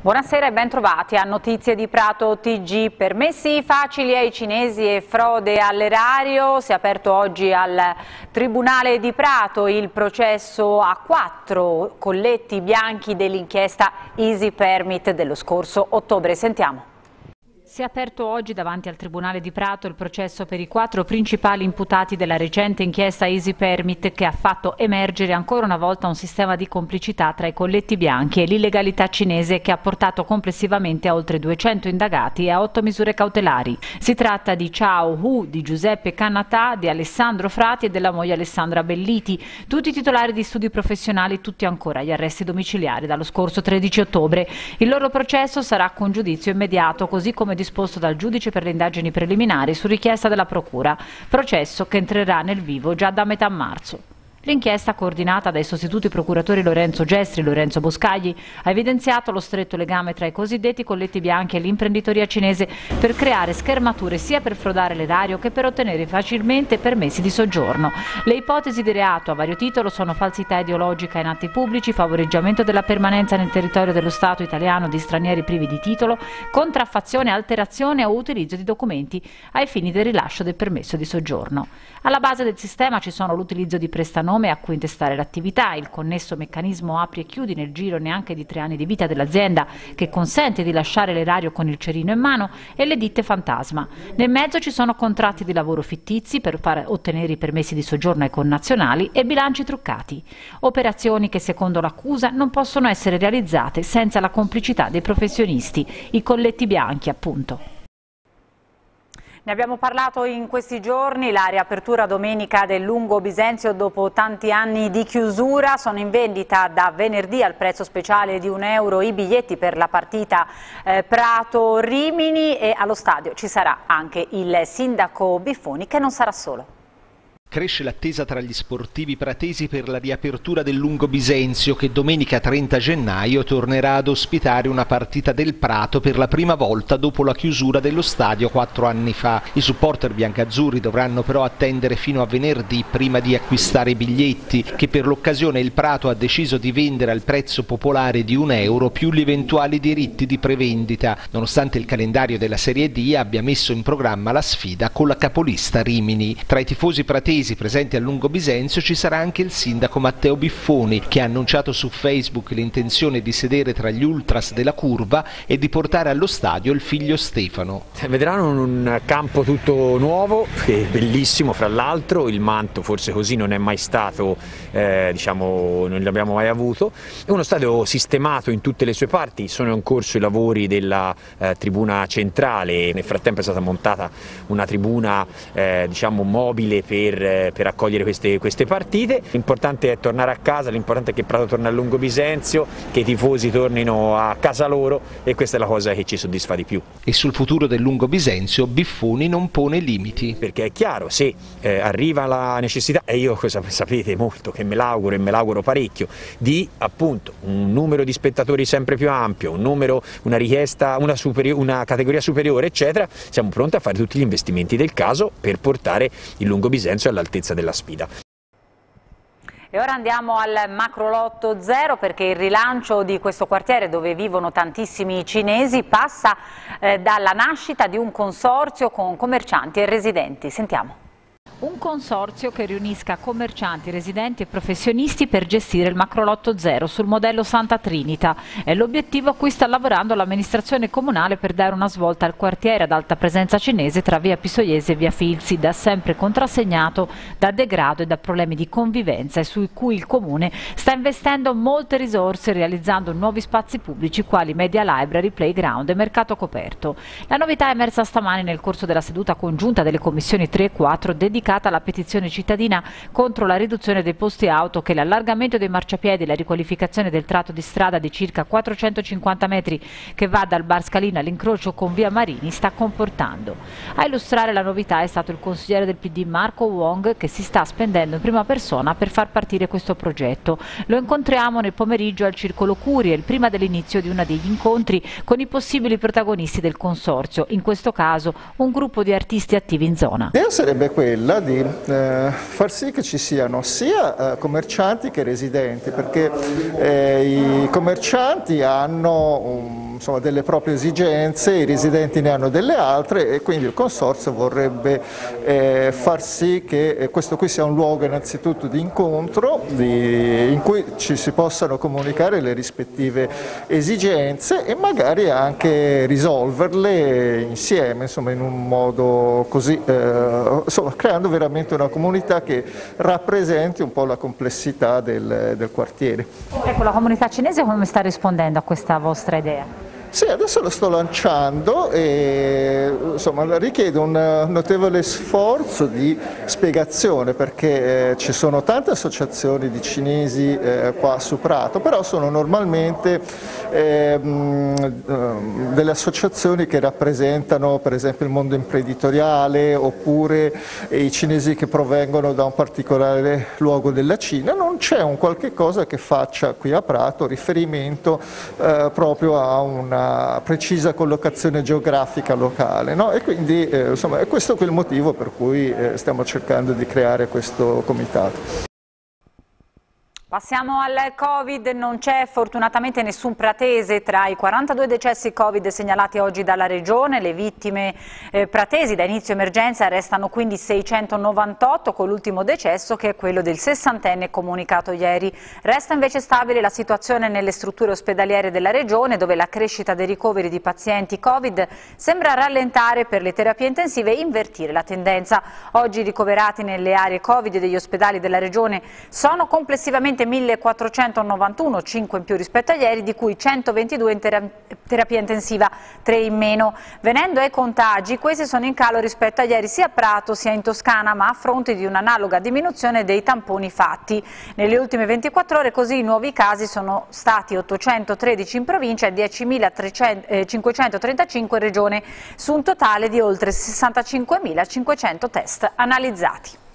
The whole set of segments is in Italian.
Buonasera e ben trovati a Notizie di Prato TG. Permessi facili ai cinesi e frode all'erario. Si è aperto oggi al Tribunale di Prato il processo a quattro colletti bianchi dell'inchiesta Easy Permit dello scorso ottobre. Sentiamo. Si è aperto oggi davanti al Tribunale di Prato il processo per i quattro principali imputati della recente inchiesta Easy Permit che ha fatto emergere ancora una volta un sistema di complicità tra i colletti bianchi e l'illegalità cinese che ha portato complessivamente a oltre 200 indagati e a otto misure cautelari. Si tratta di Chao Hu, di Giuseppe Cannatà, di Alessandro Frati e della moglie Alessandra Belliti, tutti titolari di studi professionali, tutti ancora agli arresti domiciliari dallo scorso 13 ottobre. Il loro processo sarà con giudizio immediato, così come disposto disposto dal giudice per le indagini preliminari su richiesta della Procura, processo che entrerà nel vivo già da metà marzo. L'inchiesta, coordinata dai sostituti procuratori Lorenzo Gestri e Lorenzo Boscagli, ha evidenziato lo stretto legame tra i cosiddetti colletti bianchi e l'imprenditoria cinese per creare schermature sia per frodare l'erario che per ottenere facilmente permessi di soggiorno. Le ipotesi di reato a vario titolo sono falsità ideologica in atti pubblici, favoreggiamento della permanenza nel territorio dello Stato italiano di stranieri privi di titolo, contraffazione, alterazione o utilizzo di documenti ai fini del rilascio del permesso di soggiorno. Alla base del sistema ci sono l'utilizzo di prestanome nome a cui intestare l'attività, il connesso meccanismo apri e chiudi nel giro neanche di tre anni di vita dell'azienda che consente di lasciare l'erario con il cerino in mano e le ditte fantasma. Nel mezzo ci sono contratti di lavoro fittizi per far ottenere i permessi di soggiorno ai connazionali e bilanci truccati. Operazioni che secondo l'accusa non possono essere realizzate senza la complicità dei professionisti, i colletti bianchi appunto. Ne abbiamo parlato in questi giorni, la riapertura domenica del Lungo Bisenzio dopo tanti anni di chiusura, sono in vendita da venerdì al prezzo speciale di un euro i biglietti per la partita eh, Prato-Rimini e allo stadio ci sarà anche il sindaco Biffoni che non sarà solo. Cresce l'attesa tra gli sportivi pratesi per la riapertura del Lungo Bisenzio che domenica 30 gennaio tornerà ad ospitare una partita del Prato per la prima volta dopo la chiusura dello stadio quattro anni fa. I supporter biancazzurri dovranno però attendere fino a venerdì prima di acquistare i biglietti che per l'occasione il Prato ha deciso di vendere al prezzo popolare di un euro più gli eventuali diritti di prevendita, nonostante il calendario della Serie D abbia messo in programma la sfida con la capolista Rimini. Tra i tifosi pratesi paesi presenti a Lungo Bisenzio ci sarà anche il sindaco Matteo Biffoni che ha annunciato su Facebook l'intenzione di sedere tra gli ultras della curva e di portare allo stadio il figlio Stefano. Vedranno un campo tutto nuovo, bellissimo fra l'altro, il manto forse così non è mai stato, eh, diciamo non l'abbiamo mai avuto, è uno stadio sistemato in tutte le sue parti, sono in corso i lavori della eh, tribuna centrale, nel frattempo è stata montata una tribuna eh, diciamo mobile per per, per accogliere queste, queste, partite. L'importante è tornare a casa, l'importante è che Prato torni a Lungo Bisenzio, che i tifosi tornino a casa loro e questa è la cosa che ci soddisfa di più. E sul futuro del Lungo Bisenzio Biffoni non pone limiti. Perché è chiaro, se eh, arriva la necessità, e io cosa sapete molto, che me l'auguro e me l'auguro parecchio, di appunto un numero di spettatori sempre più ampio, un numero, una richiesta, una, una categoria superiore, eccetera, siamo pronti a fare tutti gli investimenti del caso per portare il Lungo Bisenzio alla all'altezza della sfida. E ora andiamo al macro lotto zero perché il rilancio di questo quartiere dove vivono tantissimi cinesi passa eh, dalla nascita di un consorzio con commercianti e residenti. Sentiamo. Un consorzio che riunisca commercianti, residenti e professionisti per gestire il macrolotto zero sul modello Santa Trinita. È l'obiettivo a cui sta lavorando l'amministrazione comunale per dare una svolta al quartiere ad alta presenza cinese tra via Pisoiese e via Filzi, da sempre contrassegnato da degrado e da problemi di convivenza e su cui il comune sta investendo molte risorse realizzando nuovi spazi pubblici quali media library, playground e mercato coperto. La novità è emersa stamani nel corso della seduta congiunta delle commissioni 3 e 4 dedicate dedicata alla petizione cittadina contro la riduzione dei posti auto che l'allargamento dei marciapiedi e la riqualificazione del tratto di strada di circa 450 metri che va dal Bar Scalina all'incrocio con via Marini sta comportando. A illustrare la novità è stato il consigliere del PD Marco Wong che si sta spendendo in prima persona per far partire questo progetto. Lo incontriamo nel pomeriggio al Circolo Curiel prima dell'inizio di uno degli incontri con i possibili protagonisti del consorzio, in questo caso un gruppo di artisti attivi in zona. L'idea sarebbe quella di eh, far sì che ci siano sia eh, commercianti che residenti, perché eh, i commercianti hanno um, insomma, delle proprie esigenze, i residenti ne hanno delle altre e quindi il Consorzio vorrebbe eh, far sì che eh, questo qui sia un luogo innanzitutto di incontro di, in cui ci si possano comunicare le rispettive esigenze e magari anche risolverle insieme insomma, in un modo così, eh, insomma, creando veramente una comunità che rappresenti un po' la complessità del, del quartiere. Ecco, la comunità cinese come sta rispondendo a questa vostra idea? Sì, adesso lo sto lanciando e insomma, richiede un notevole sforzo di spiegazione perché eh, ci sono tante associazioni di cinesi eh, qua su Prato, però sono normalmente eh, delle associazioni che rappresentano per esempio il mondo imprenditoriale oppure i cinesi che provengono da un particolare luogo della Cina, non c'è un qualche cosa che faccia qui a Prato riferimento eh, proprio a una precisa collocazione geografica locale no? e quindi eh, insomma, è questo quel motivo per cui eh, stiamo cercando di creare questo comitato. Passiamo al Covid, non c'è fortunatamente nessun pratese tra i 42 decessi Covid segnalati oggi dalla Regione, le vittime eh, pratesi da inizio emergenza restano quindi 698 con l'ultimo decesso che è quello del sessantenne comunicato ieri. Resta invece stabile la situazione nelle strutture ospedaliere della Regione dove la crescita dei ricoveri di pazienti Covid sembra rallentare per le terapie intensive e invertire la tendenza. Oggi i ricoverati nelle aree Covid degli ospedali della Regione sono complessivamente 1491, 5 in più rispetto a ieri, di cui 122 in terapia intensiva, 3 in meno. Venendo ai contagi, questi sono in calo rispetto a ieri sia a Prato sia in Toscana, ma a fronte di un'analoga diminuzione dei tamponi fatti. Nelle ultime 24 ore così i nuovi casi sono stati 813 in provincia e 10.535 in regione, su un totale di oltre 65.500 test analizzati.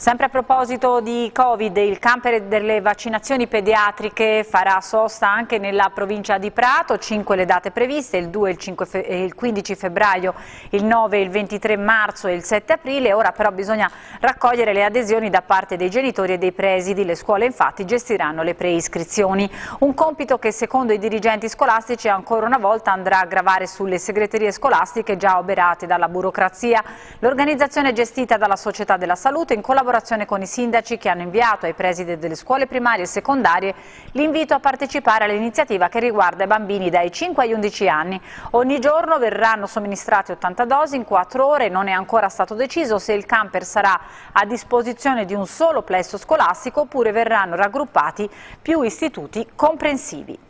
Sempre a proposito di Covid, il camper delle vaccinazioni pediatriche farà sosta anche nella provincia di Prato, 5 le date previste, il 2 e il, 15 febbraio, il 9 e il 23 marzo e il 7 aprile, ora però bisogna raccogliere le adesioni da parte dei genitori e dei presidi, le scuole infatti gestiranno le preiscrizioni, un compito che secondo i dirigenti scolastici ancora una volta andrà a gravare sulle segreterie scolastiche già oberate dalla burocrazia. L'organizzazione è gestita dalla Società della Salute in collaborazione collaborazione con i sindaci che hanno inviato ai presidi delle scuole primarie e secondarie l'invito a partecipare all'iniziativa che riguarda i bambini dai 5 agli 11 anni. Ogni giorno verranno somministrate 80 dosi in 4 ore e non è ancora stato deciso se il camper sarà a disposizione di un solo plesso scolastico oppure verranno raggruppati più istituti comprensivi.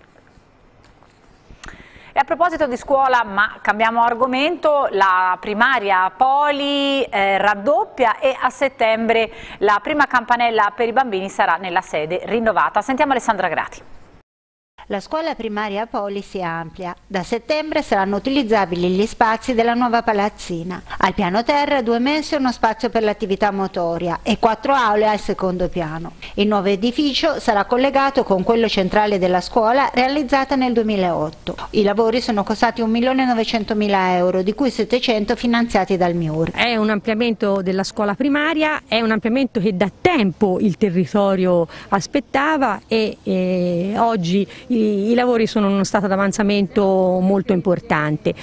E a proposito di scuola, ma cambiamo argomento, la primaria Poli eh, raddoppia e a settembre la prima campanella per i bambini sarà nella sede rinnovata. Sentiamo Alessandra Grati. La scuola primaria Poli si amplia. Da settembre saranno utilizzabili gli spazi della nuova palazzina. Al piano terra due mense e uno spazio per l'attività motoria e quattro aule al secondo piano. Il nuovo edificio sarà collegato con quello centrale della scuola realizzata nel 2008. I lavori sono costati 1.900.000 euro, di cui 700 finanziati dal MIUR. È un ampliamento della scuola primaria, è un ampliamento che da tempo il territorio aspettava e, e oggi i, lavori sono in uno stato d'avanzamento molto importante,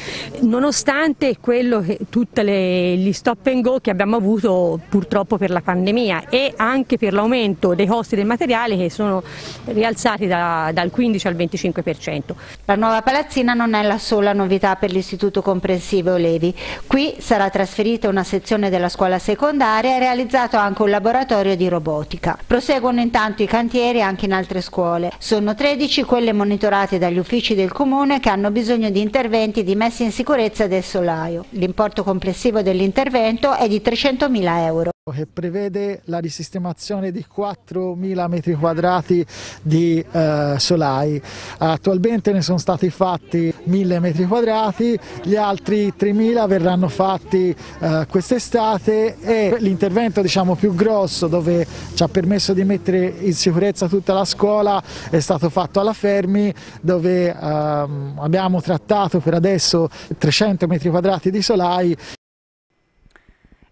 nonostante quello che, tutti gli stop and go che abbiamo avuto purtroppo per la pandemia e anche per l'aumento dei costi del materiale che sono rialzati da, dal 15 al 25%. La nuova palazzina non è la sola novità per l'Istituto Comprensivo Olevi. Qui sarà trasferita una sezione della scuola secondaria e realizzato anche un laboratorio di robotica. Proseguono intanto i cantieri anche in altre scuole. Sono 13 quelle quelle monitorate dagli uffici del Comune che hanno bisogno di interventi di messa in sicurezza del solaio. L'importo complessivo dell'intervento è di 300.000 euro che prevede la risistemazione di 4.000 metri quadrati di eh, solai. Attualmente ne sono stati fatti 1.000 metri quadrati, gli altri 3.000 verranno fatti eh, quest'estate e l'intervento diciamo, più grosso dove ci ha permesso di mettere in sicurezza tutta la scuola è stato fatto alla Fermi dove eh, abbiamo trattato per adesso 300 metri quadrati di solai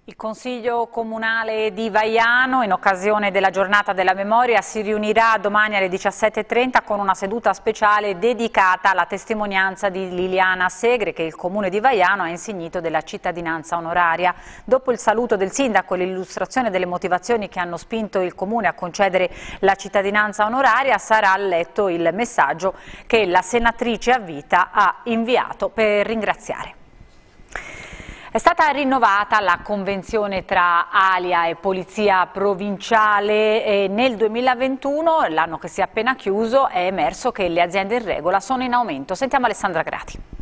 Il Consiglio Comunale di Vaiano, in occasione della giornata della memoria, si riunirà domani alle 17.30 con una seduta speciale dedicata alla testimonianza di Liliana Segre, che il Comune di Vaiano ha insignito della cittadinanza onoraria. Dopo il saluto del Sindaco e l'illustrazione delle motivazioni che hanno spinto il Comune a concedere la cittadinanza onoraria, sarà letto il messaggio che la senatrice a vita ha inviato per ringraziare. È stata rinnovata la convenzione tra Alia e Polizia Provinciale e nel 2021, l'anno che si è appena chiuso, è emerso che le aziende in regola sono in aumento. Sentiamo Alessandra Grati.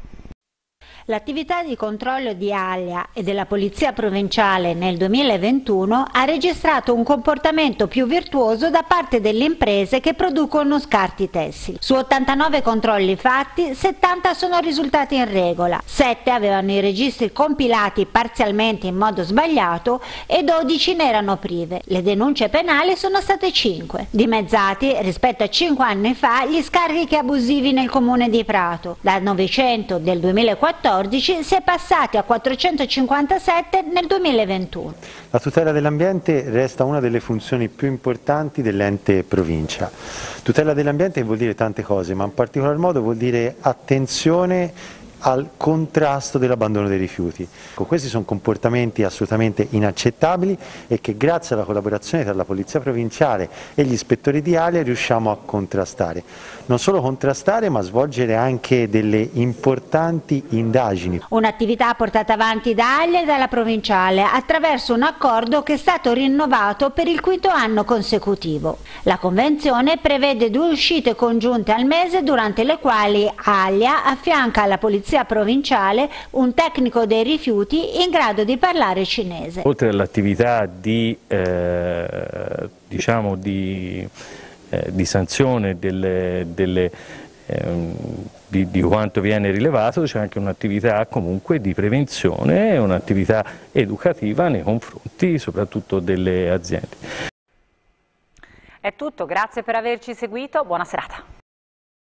L'attività di controllo di Alia e della Polizia Provinciale nel 2021 ha registrato un comportamento più virtuoso da parte delle imprese che producono scarti tessili. Su 89 controlli fatti, 70 sono risultati in regola, 7 avevano i registri compilati parzialmente in modo sbagliato e 12 ne erano prive. Le denunce penali sono state 5, dimezzati rispetto a 5 anni fa gli scarichi abusivi nel comune di Prato, da 900 del 2014 2014 si è passati a 457 nel 2021. La tutela dell'ambiente resta una delle funzioni più importanti dell'ente provincia. Tutela dell'ambiente vuol dire tante cose, ma in particolar modo vuol dire attenzione al contrasto dell'abbandono dei rifiuti. Questi sono comportamenti assolutamente inaccettabili e che grazie alla collaborazione tra la Polizia Provinciale e gli ispettori di Alia riusciamo a contrastare. Non solo contrastare ma svolgere anche delle importanti indagini. Un'attività portata avanti da Alia e dalla Provinciale attraverso un accordo che è stato rinnovato per il quinto anno consecutivo. La Convenzione prevede due uscite congiunte al mese durante le quali Alia affianca alla Polizia polizia provinciale un tecnico dei rifiuti in grado di parlare cinese. Oltre all'attività di, eh, diciamo di, eh, di, sanzione delle, delle, eh, di, di, quanto viene rilevato, c'è anche un'attività comunque di prevenzione e un'attività educativa nei confronti soprattutto delle aziende. È tutto, grazie per averci seguito, buona serata.